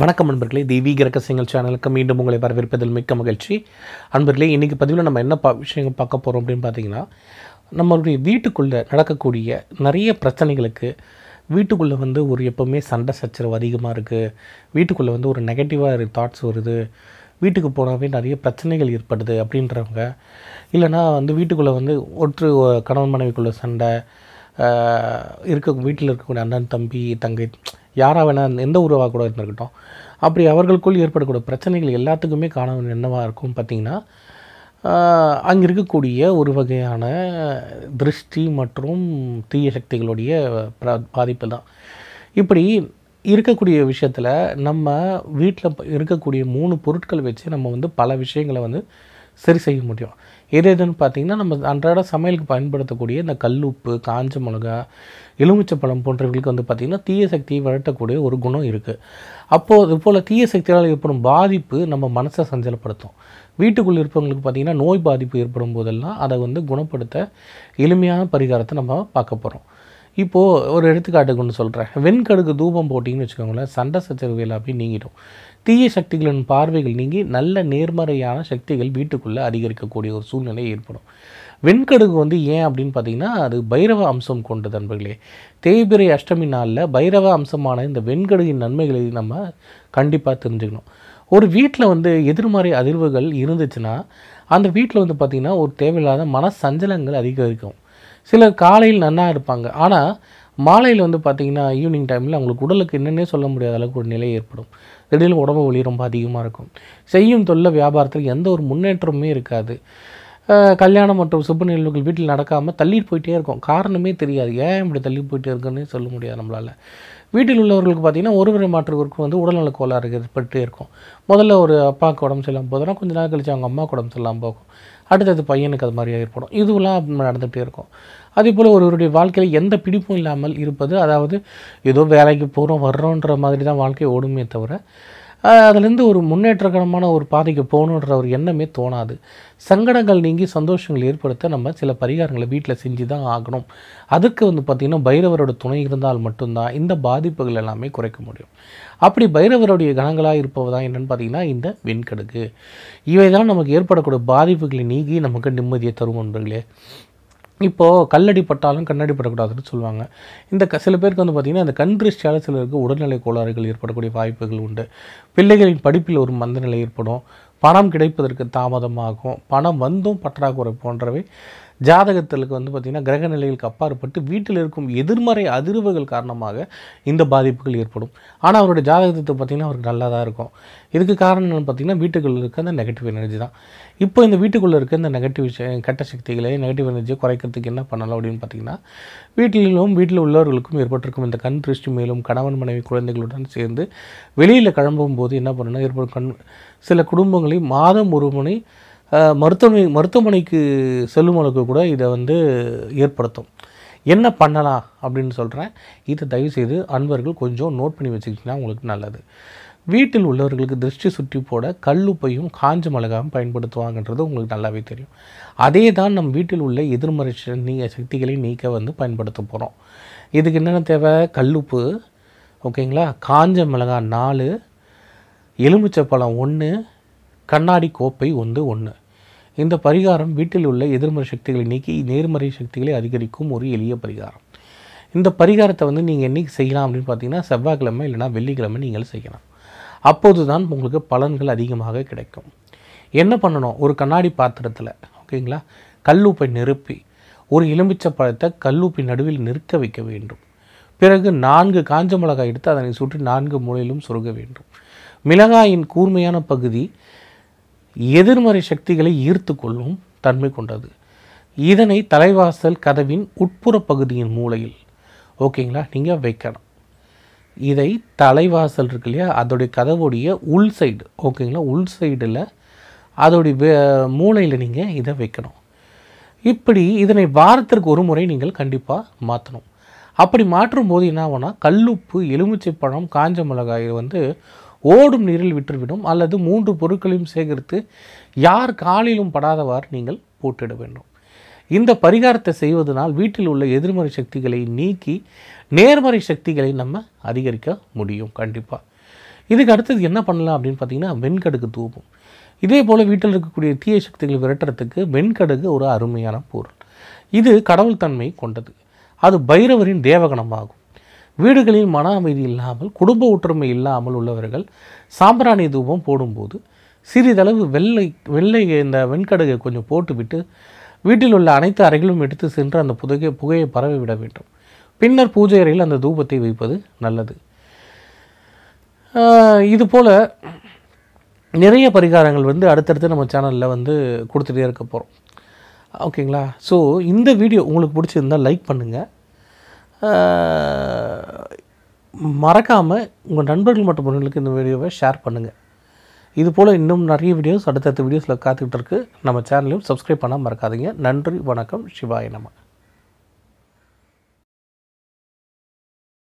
வணக்கம் நண்பர்களே. தெய்வீக ரகசியங்கள் சேனலுக்கு மீண்டும் உங்களை வரவேற்பதில் மிக்க மகிழ்ச்சி. அன்பர்களே இன்றைக்கி பதிவில் நம்ம என்ன பா விஷயங்கள் பார்க்க போகிறோம் அப்படின்னு பார்த்தீங்கன்னா நம்மளுடைய வீட்டுக்குள்ளே நடக்கக்கூடிய நிறைய பிரச்சனைகளுக்கு வீட்டுக்குள்ளே வந்து ஒரு எப்போவுமே சண்டை சச்சரவு அதிகமாக இருக்குது வீட்டுக்குள்ளே வந்து ஒரு நெகட்டிவாக தாட்ஸ் வருது. வீட்டுக்கு போனாவே நிறைய பிரச்சனைகள் ஏற்படுது அப்படின்றவங்க. இல்லைன்னா வந்து வீட்டுக்குள்ளே வந்து ஒற்று கணவன் மனைவிக்குள்ளே சண்டை இருக்க வீட்டில் இருக்கக்கூடிய அண்ணன் தம்பி தங்கை யாராக வேணால் எந்த உறவாக கூட இருந்திருக்கட்டும். அப்படி அவர்களுக்குள் ஏற்படக்கூடிய பிரச்சனைகள் எல்லாத்துக்குமே காரணம் என்னவாக இருக்கும் பார்த்தீங்கன்னா அங்கே இருக்கக்கூடிய ஒரு வகையான திருஷ்டி மற்றும் தீய சக்திகளுடைய பாதிப்பு தான். இப்படி இருக்கக்கூடிய விஷயத்தில் நம்ம வீட்டில் இருக்கக்கூடிய மூணு பொருட்கள் வச்சு நம்ம வந்து பல விஷயங்களை வந்து சரி செய்ய முடியும். எது எதுன்னு பார்த்தீங்கன்னா நம்ம அன்றாட சமையலுக்கு பயன்படுத்தக்கூடிய இந்த கல்லுப்பு காஞ்ச மிளகா எலுமிச்சப்பழம் போன்றவர்களுக்கு வந்து பார்த்திங்கன்னா தீய சக்தியை விரட்டக்கூடிய ஒரு குணம் இருக்குது அப்போது இது போல் தீய சக்தியால் ஏற்படும் பாதிப்பு நம்ம மனசை சஞ்சலப்படுத்தும். வீட்டுக்குள்ளே இருப்பவங்களுக்கு பார்த்திங்கன்னா நோய் பாதிப்பு ஏற்படும் போதெல்லாம் அதை வந்து குணப்படுத்த எளிமையான பரிகாரத்தை நம்ம பார்க்க போகிறோம் இப்போது ஒரு எடுத்துக்காட்டுக்கு ஒன்று சொல்கிறேன் வெண்கடுக்கு தூபம் போட்டிங்கன்னு வச்சுக்கோங்களேன் சண்டை சச்சரவு எல்லாமே நீங்கிடும். தீய சக்திகளின் பார்வைகள் நீங்கி நல்ல நேர்மறையான சக்திகள் வீட்டுக்குள்ளே அதிகரிக்கக்கூடிய ஒரு சூழ்நிலை ஏற்படும். வெண்கடுகு வந்து ஏன் அப்படின்னு பார்த்தீங்கன்னா அது பைரவ அம்சம் கொண்டது நண்பர்களே. தேய்பிரை அஷ்டமி நாளில் பைரவ அம்சமான இந்த வெண்கடுகின் நன்மைகளை நம்ம கண்டிப்பாக தெரிஞ்சுக்கணும். ஒரு வீட்டில் வந்து எதிர்மறை அதிர்வுகள் இருந்துச்சுன்னா அந்த வீட்டில் வந்து பார்த்திங்கன்னா ஒரு தேவையில்லாத மன சஞ்சலங்கள் அதிகரிக்கும். சிலர் காலையில் நன்னா இருப்பாங்க. ஆனால் மாலையில் வந்து பார்த்திங்கன்னா ஈவினிங் டைமில் அவங்களுக்கு உடலுக்கு என்னென்னே சொல்ல முடியாத அளவுக்கு ஒரு நிலை ஏற்படும். திடீர்னு உடம்பு வலி ரொம்ப அதிகமாக இருக்கும். செய்யும் தொழில் வியாபாரத்தில் எந்த ஒரு முன்னேற்றமுமே இருக்காது. கல்யாணம் மற்றும் சுப நிகழ்வுகள் வீட்டில் நடக்காமல் தள்ளிட்டு போயிட்டே இருக்கும். காரணமே தெரியாது. ஏன் இப்படி தள்ளி போயிட்டே இருக்குன்னு சொல்ல முடியாது நம்மளால். வீட்டில் உள்ளவர்களுக்கு பார்த்திங்கன்னா ஒருவரை மாற்றுவதற்கு வந்து உடல்நல கோளாறு ஏற்பட்டே இருக்கும். முதல்ல ஒரு அப்பாவுக்கு உடம்பு சரியில்லாமல் போதுன்னா கொஞ்ச நாள் கழிச்சு அவங்க அம்மாவுக்கு உடம்பு சரியில்லாமல் போகும். அடுத்தது பையனுக்கு அது மாதிரி ஏற்படும். இதுவெல்லாம் நடந்துகிட்டே இருக்கும். அதே போல் ஒருவருடைய வாழ்க்கையில் எந்த பிடிப்பும் இல்லாமல் இருப்பது அதாவது ஏதோ வேலைக்கு போகிறோம் வர்றோன்ற மாதிரி தான் வாழ்க்கை ஓடுமே தவிர அதுலேருந்து ஒரு முன்னேற்றகரமான ஒரு பாதைக்கு போகணுன்ற ஒரு எண்ணமே தோணாது. சங்கடங்கள் நீங்கி சந்தோஷங்கள் ஏற்படுத்த நம்ம சில பரிகாரங்களை வீட்டில் செஞ்சு தான் ஆகணும். அதுக்கு வந்து பார்த்திங்கன்னா பைரவரோட துணை இருந்தால் மட்டும்தான் இந்த பாதிப்புகள் எல்லாமே குறைக்க முடியும். அப்படி பைரவருடைய கணங்களாக இருப்பவதான் என்னென்னு பார்த்தீங்கன்னா இந்த வெண்கடுகு. இவை தான் நமக்கு ஏற்படக்கூடிய பாதிப்புகளை நீக்கி நமக்கு நிம்மதியை தரும் நண்பர்களே. இப்போது கல்லடி பட்டாலும் கண்ணடி படக்கூடாதுன்னு சொல்லுவாங்க. இந்த க சில பேருக்கு வந்து பார்த்திங்கன்னா இந்த கண் திருஷ்டியால் சிலருக்கு உடல்நிலை கோளாறுகள் ஏற்படக்கூடிய வாய்ப்புகள் உண்டு. பிள்ளைகளின் படிப்பில் ஒரு மந்தநிலை ஏற்படும். பணம் கிடைப்பதற்கு தாமதமாகும். பணம் வந்தும் பற்றாக்குறை போன்றவை ஜாதகத்திற்கு வந்து பார்த்திங்கன்னா கிரக நிலைகளுக்கு அப்பாற்பட்டு வீட்டில் இருக்கும் எதிர்மறை அதிர்வுகள் காரணமாக இந்த பாதிப்புகள் ஏற்படும். ஆனால் அவருடைய ஜாதகத்தை பார்த்திங்கன்னா அவருக்கு நல்லா தான் இருக்கும். இதுக்கு காரணம் என்னென்னு பார்த்தீங்கன்னா வீட்டுக்குள்ள இருக்க அந்த நெகட்டிவ் எனர்ஜி தான். இப்போ இந்த வீட்டுக்குள்ளே இருக்க இந்த நெகட்டிவ் கெட்ட சக்திகளை நெகட்டிவ் எனர்ஜியை குறைக்கிறதுக்கு என்ன பண்ணலாம் அப்படின்னு பார்த்தீங்கன்னா வீட்டிலும் வீட்டில் உள்ளவர்களுக்கும் ஏற்பட்டிருக்கும் இந்த கண் திருஷ்டி மேலும் கணவன் மனைவி குழந்தைகளுடன் சேர்ந்து வெளியில் கிளம்பும் போது என்ன பண்ணணும்? ஏற்படும் கண் சில குடும்பங்களை மாதம் ஒரு முறை மருத்துவமனை மருத்துவமனைக்கு செல்லும் அளவுக்கு கூட இதை வந்து ஏற்படுத்தும். என்ன பண்ணலாம் அப்படின்னு சொல்கிறேன் இதை தயவுசெய்து அன்பர்கள் கொஞ்சம் நோட் பண்ணி வச்சுக்கிட்டிங்கன்னா உங்களுக்கு நல்லது. வீட்டில் உள்ளவர்களுக்கு திருஷ்டி சுற்றி போட கல்லுப்பையும் காஞ்ச மிளகாவும் பயன்படுத்துவாங்கன்றது உங்களுக்கு நல்லாவே தெரியும். அதே தான் நம் வீட்டில் உள்ள எதிர்மறை நீங்கள் சக்திகளை நீக்க வந்து பயன்படுத்த போகிறோம் இதுக்கு என்னென்ன தேவை? கல்லுப்பு ஓகேங்களா காஞ்ச மிளகாய் நாலு எலுமிச்சை பழம் ஒன்று கண்ணாடி கோப்பை ஒன்று ஒன்று. இந்த பரிகாரம் வீட்டில் உள்ள எதிர்மறை சக்திகளை நீக்கி நேர்மறை சக்திகளை அதிகரிக்கும் ஒரு எளிய பரிகாரம். இந்த பரிகாரத்தை வந்து நீங்கள் என்னைக்கு செய்யலாம் அப்படின்னு பார்த்தீங்கன்னா செவ்வாய்க்கிழமை இல்லைனா வெள்ளிக்கிழமை நீங்கள் செய்யலாம். அப்போது தான் உங்களுக்கு பலன்கள் அதிகமாக கிடைக்கும். என்ன பண்ணணும்? ஒரு கண்ணாடி பாத்திரத்தில் ஓகேங்களா? கல்லூப்பை நிரப்பி ஒரு எலுமிச்சை பழத்தை கல்லூப்பி நடுவில் நிற்க வைக்க வேண்டும். பிறகு நான்கு காஞ்ச மிளகாய் எடுத்து அதனை சுற்றி நான்கு மூலையிலும் சொருக வேண்டும். மிளகாயின் கூர்மையான பகுதி எதிர்மறை சக்திகளை ஈர்த்து கொள்ளும் தன்மை கொண்டது. இதனை தலைவாசல் கதவின் உட்புற பகுதியின் மூலையில் ஓகேங்களா? நீங்கள் வைக்கணும். இதை தலைவாசல் இருக்கு இல்லையா? அதோடைய கதவுடைய உள் சைடு ஓகேங்களா? உள் சைடில் அதோடைய வே- மூலையில் நீங்கள் இதை வைக்கணும். இப்படி இதனை வாரத்திற்கு ஒரு முறை நீங்கள் கண்டிப்பாக மாற்றணும் அப்படி மாற்றும் போது என்ன ஆகும்னா கல்லுப்பு எலுமிச்சை பழம் காஞ்ச மிளகாயை வந்து ஓடும் நீரில் விற்றுவிடும் அல்லது மூன்று பொருட்களையும் சேகரித்து யார் காலிலும் படாதவாறு நீங்கள் போட்டிட வேண்டும். இந்த பரிகாரத்தை செய்வதனால் வீட்டில் உள்ள எதிர்மறை சக்திகளை நீக்கி நேர்மறை சக்திகளை நம்ம அதிகரிக்க முடியும் கண்டிப்பாக இதுக்கு அடுத்தது என்ன பண்ணலாம் அப்படின்னு பார்த்தீங்கன்னா வெண்கடுக்கு தூபம். இதே போல் வீட்டில் இருக்கக்கூடிய தீய சக்திகளை விரட்டுறதுக்கு வெண்கடுகு ஒரு அருமையான பொருள். இது கடவுள் தன்மை கொண்டது. அது பைரவரின் தேவகணமாகும் வீடுகளில் மன அமைதி இல்லாமல் குடும்ப ஒற்றுமை இல்லாமல் உள்ளவர்கள் சாம்பிராணி தூபம் போடும்போது சிறிதளவு வெள்ளை வெள்ளை இந்த வெண்கடுகை கொஞ்சம் போட்டுவிட்டு வீட்டில் உள்ள அனைத்து அறைகளும் எடுத்து சென்று அந்த புகையை புகையை பரவி விட வேண்டும். பின்னர் பூஜை அறையில் அந்த தூபத்தை வைப்பது நல்லது. இதுபோல் நிறைய பரிகாரங்கள் வந்து அடுத்தடுத்து நம்ம சேனலில் வந்து கொடுத்துட்டே இருக்க போகிறோம் ஓகேங்களா? ஸோ இந்த வீடியோ உங்களுக்கு பிடிச்சிருந்தால் லைக் பண்ணுங்கள் மறக்காமல் உங்கள் நண்பர்கள் மற்றும் பொண்ணுகளுக்கு இந்த வீடியோவை ஷேர் பண்ணுங்கள் இது போல் இன்னும் நிறைய வீடியோஸ் அடுத்தடுத்த வீடியோஸில் காத்துக்கிட்டு இருக்கு. நம்ம சேனலையும் சப்ஸ்கிரைப் பண்ணால் மறக்காதீங்க. நன்றி வணக்கம் சிவாய நம்ம